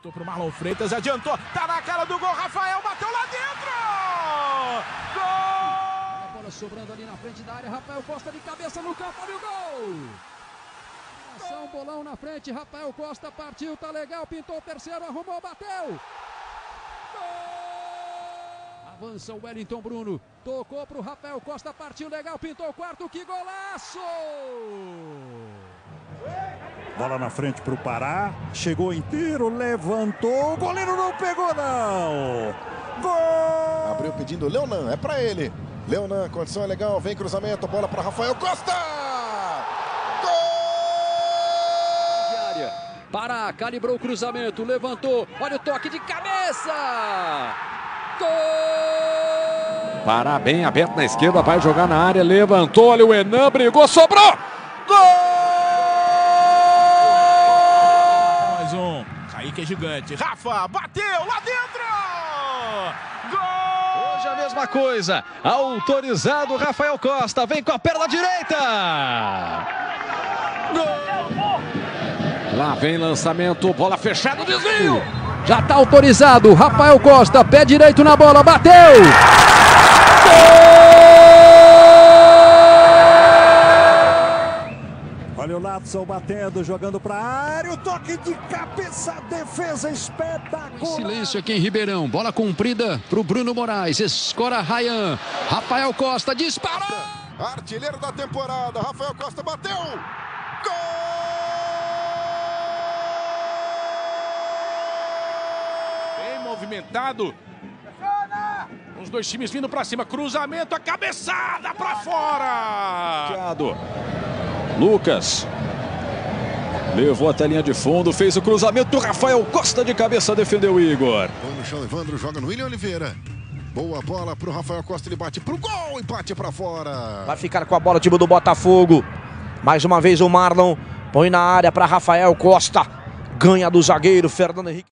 Voltou pro Marlon Freitas, adiantou, tá na cara do gol, Rafael bateu lá dentro! Gol! A bola sobrando ali na frente da área, Rafael Costa de cabeça no campo, olha o gol! Ação, bolão na frente, Rafael Costa partiu, tá legal, pintou o terceiro, arrumou, bateu! Gol! Avança o Wellington Bruno, tocou pro Rafael Costa, partiu legal, pintou o quarto, que golaço! Bola na frente para o Pará. Chegou inteiro, levantou. O goleiro não pegou, não. Gol! Abriu pedindo Leonan, é para ele. Leonan, condição é legal, vem cruzamento, bola para Rafael Costa! Gol! Pará, calibrou o cruzamento, levantou, olha o toque de cabeça! Gol! Pará bem aberto na esquerda, vai jogar na área, levantou, olha o Enan, brigou, sobrou! Gol! Kaique é gigante, Rafa, bateu lá dentro! Gol! Hoje a mesma coisa. Autorizado Rafael Costa. Vem com a perna direita. Lá vem lançamento, bola fechada, desvio! Já tá autorizado, Rafael Costa, pé direito na bola, bateu! Olha o Latson batendo, jogando para a área. O toque de cabeça, defesa espetacular. Silêncio aqui em Ribeirão, bola comprida pro Bruno Moraes, escora Ryan, Rafael Costa disparou! Artilheiro da temporada, Rafael Costa bateu! Gol! Bem movimentado. Os dois times vindo pra cima, cruzamento, a cabeçada pra fora! Lucas. Levou até a linha de fundo, fez o cruzamento. Rafael Costa de cabeça defendeu o Igor. Põe no chão, Evandro joga no William Oliveira. Boa bola pro Rafael Costa, ele bate pro gol e bate pra fora. Vai ficar com a bola o time do Botafogo. Mais uma vez o Marlon põe na área para Rafael Costa. Ganha do zagueiro Fernando Henrique.